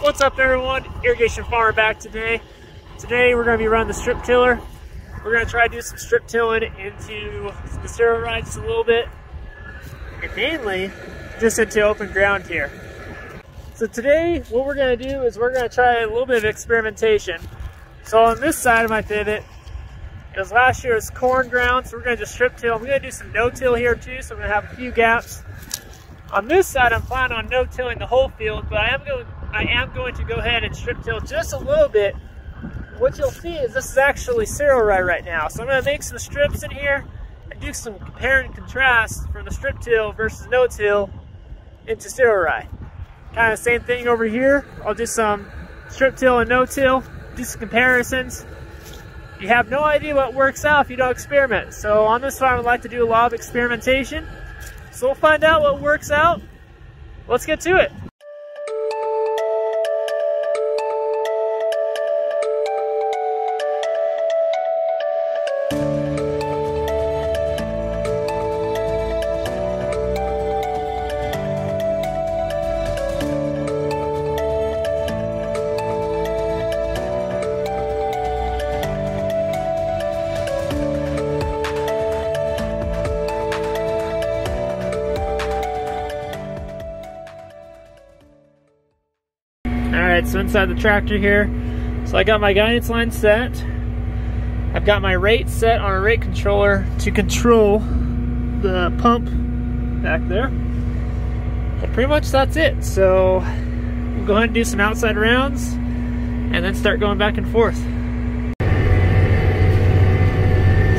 What's up everyone? Irrigation Farmer back today. Today we're going to be running the strip tiller. We're going to try to do some strip tilling into the zero rides a little bit. And mainly just into open ground here. So today what we're going to do is we're going to try a little bit of experimentation. So on this side of my pivot, because last year was corn ground, so we're going to just strip till. I'm going to do some no-till here too, so I'm going to have a few gaps. On this side, I'm planning on no-tilling the whole field, but I am going I am going to go ahead and strip till just a little bit. What you'll see is this is actually cereal rye right now. So I'm going to make some strips in here and do some compare and contrast from the strip till versus no-till into cereal rye. Kind of same thing over here. I'll do some strip till and no-till, do some comparisons. You have no idea what works out if you don't experiment. So on this farm, I'd like to do a lot of experimentation. So we'll find out what works out. Let's get to it. Alright, so inside the tractor here, so I got my guidance line set. I've got my rate set on a rate controller to control the pump back there. And pretty much that's it. So we'll go ahead and do some outside rounds and then start going back and forth.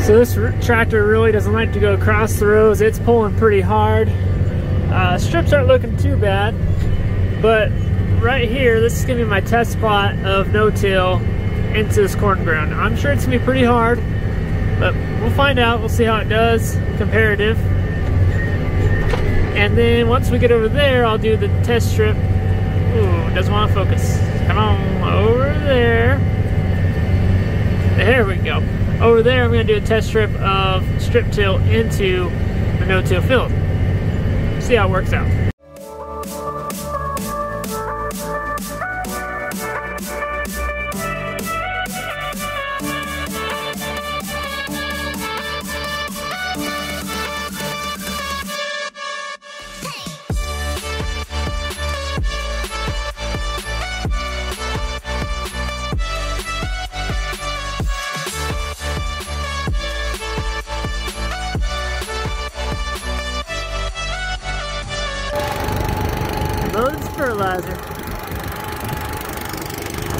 So this tractor really doesn't like to go across the rows. It's pulling pretty hard. Uh, strips aren't looking too bad, but right here, this is gonna be my test spot of no-till into this corn ground. I'm sure it's gonna be pretty hard, but we'll find out. We'll see how it does, comparative. And then once we get over there, I'll do the test strip. Ooh, doesn't want to focus. Come on, over there. There we go. Over there, I'm gonna do a test strip of strip till into the no-till field. See how it works out.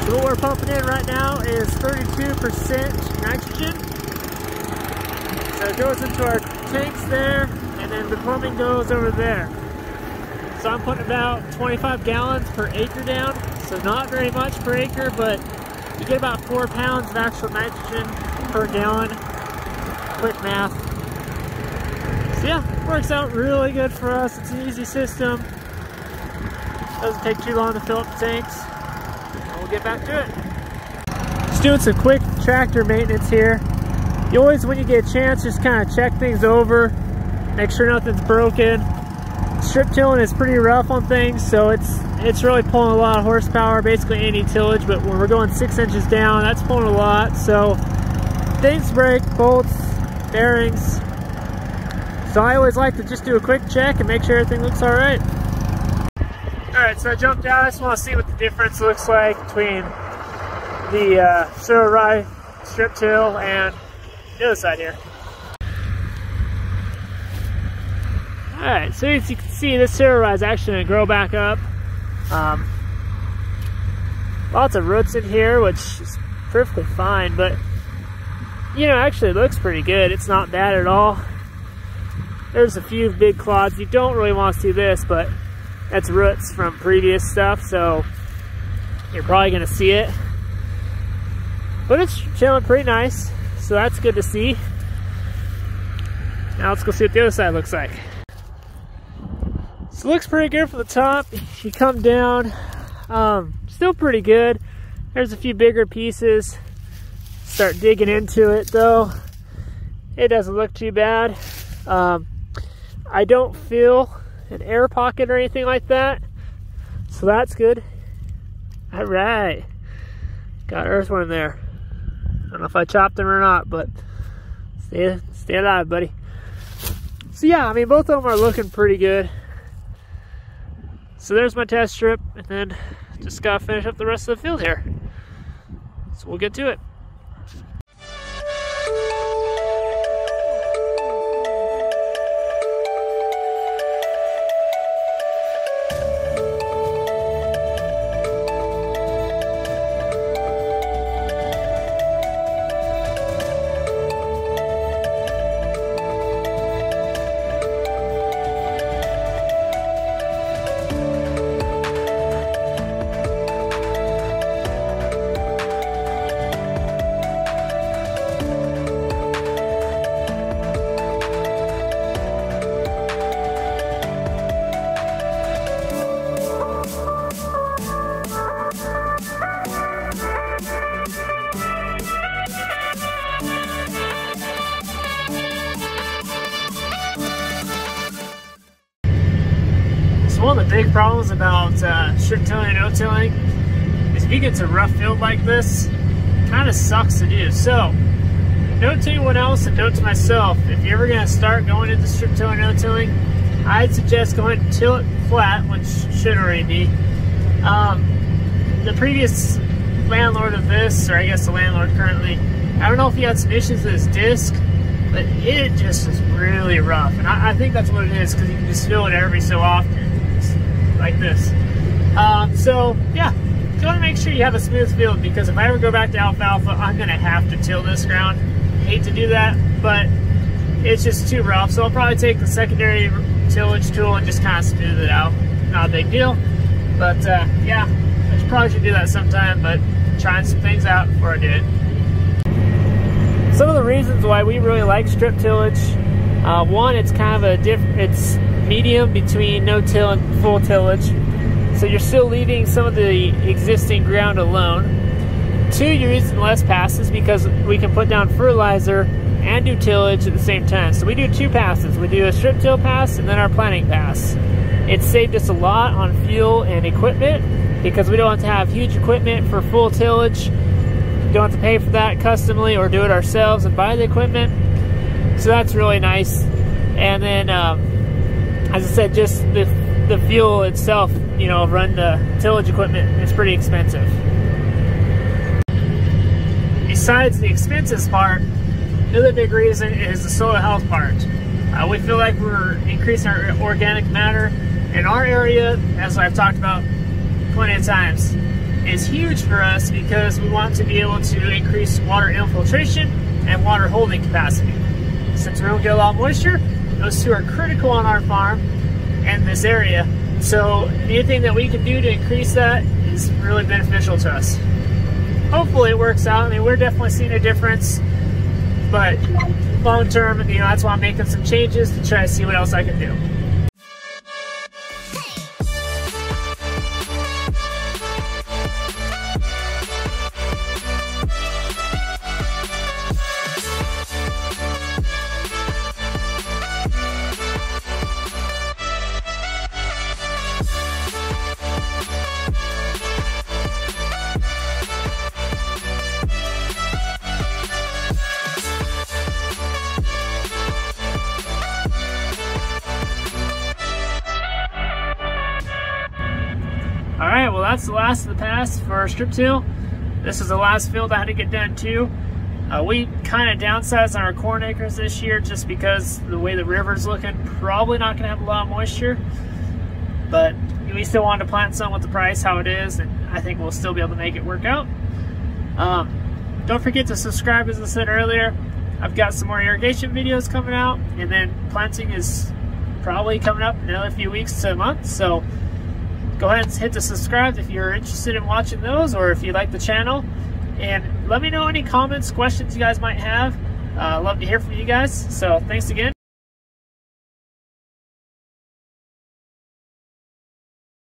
So what we're pumping in right now is 32% nitrogen. So it goes into our tanks there, and then the pumping goes over there. So I'm putting about 25 gallons per acre down. So not very much per acre, but you get about four pounds of actual nitrogen per gallon. Quick math. So yeah, works out really good for us. It's an easy system. Doesn't take too long to fill up the tanks. And get back to it. Just doing some quick tractor maintenance here. You always, when you get a chance, just kind of check things over, make sure nothing's broken. Strip tilling is pretty rough on things, so it's it's really pulling a lot of horsepower, basically any tillage, but when we're going six inches down, that's pulling a lot. So things break, bolts, bearings. So I always like to just do a quick check and make sure everything looks all right. Alright, so I jumped out. I just want to see what the difference looks like between the uh, Rye strip till and the other side here. Alright, so as you can see, this Rye is actually going to grow back up. Um, lots of roots in here, which is perfectly fine, but you know, actually looks pretty good. It's not bad at all. There's a few big clods. You don't really want to see this, but that's roots from previous stuff, so you're probably gonna see it. But it's chilling pretty nice, so that's good to see. Now let's go see what the other side looks like. So it looks pretty good from the top. You come down, um, still pretty good. There's a few bigger pieces. Start digging into it though. It doesn't look too bad. Um, I don't feel an air pocket or anything like that. So that's good. All right. Got earthworm there. I don't know if I chopped him or not, but stay, stay alive, buddy. So yeah, I mean, both of them are looking pretty good. So there's my test strip, and then just gotta finish up the rest of the field here. So we'll get to it. One of the big problems about uh, strip tilling and no-tilling is if you get to a rough field like this, kind of sucks to do. So, note to anyone else and note to myself, if you're ever going to start going into strip tilling and no-tilling, I'd suggest going and till it flat, which should already be. Um, the previous landlord of this, or I guess the landlord currently, I don't know if he had some issues with his disc, but it just is really rough. And I, I think that's what it is, because you can just feel it every so often like this. Um, so yeah, you want to make sure you have a smooth field because if I ever go back to alfalfa, I'm going to have to till this ground. Hate to do that, but it's just too rough. So I'll probably take the secondary tillage tool and just kind of smooth it out. Not a big deal, but uh, yeah, I probably should do that sometime, but trying some things out before I do it. Some of the reasons why we really like strip tillage, uh, one, it's kind of a different, it's medium between no-till and full tillage. So you're still leaving some of the existing ground alone. Two, you're using less passes because we can put down fertilizer and do tillage at the same time. So we do two passes. We do a strip till pass and then our planting pass. It saved us a lot on fuel and equipment because we don't have to have huge equipment for full tillage. We don't have to pay for that customly or do it ourselves and buy the equipment. So that's really nice. And then um, as I said, just the, the fuel itself, you know, run the tillage equipment is pretty expensive. Besides the expenses part, another big reason is the soil health part. Uh, we feel like we're increasing our organic matter in our area, as I've talked about plenty of times, is huge for us because we want to be able to increase water infiltration and water holding capacity. Since we don't get a lot of moisture, those two are critical on our farm and this area. So anything that we can do to increase that is really beneficial to us. Hopefully it works out. I mean, we're definitely seeing a difference, but long term, you know, that's why I'm making some changes to try to see what else I can do. That's the last of the pass for strip till. This is the last field I had to get done too. Uh, we kind of downsized on our corn acres this year just because the way the river's looking, probably not gonna have a lot of moisture. But we still wanted to plant some with the price how it is, and I think we'll still be able to make it work out. Um, don't forget to subscribe as I said earlier. I've got some more irrigation videos coming out, and then planting is probably coming up in another few weeks to a month. So go ahead and hit the subscribe if you're interested in watching those or if you like the channel. And let me know any comments, questions you guys might have. Uh, love to hear from you guys. So thanks again.